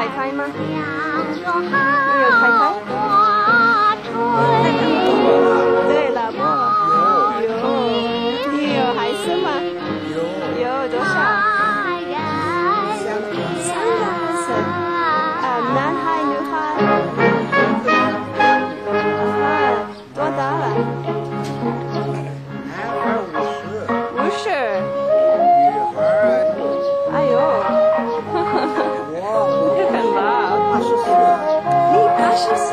拍拍吗？啊。十四。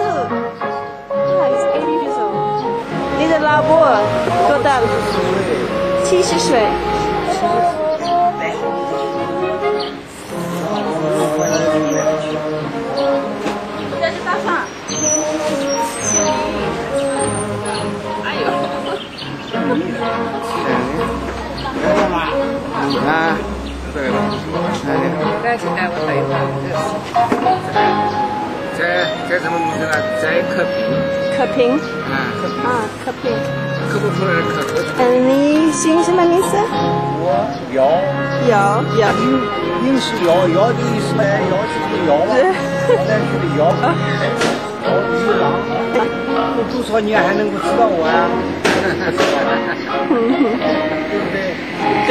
他 is eighty years old。你的老婆多大？七十岁。这是大蒜。哎呦。啊，对了，再去带我等一会儿。这这什么名字呢？翟可平。可平。啊。啊，可平。可不出来可可。嗯，你姓什么名字？我姚。姚姚。应应是姚姚的意思呢？姚是这个姚啊。那是个姚。姚女郎。过多少年还能够知道我啊？对不对？对。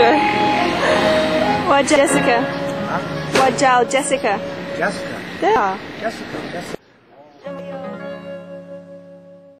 我叫 Jessica。啊？我叫 Jessica。Jessica。对啊。Jessica，Jessica。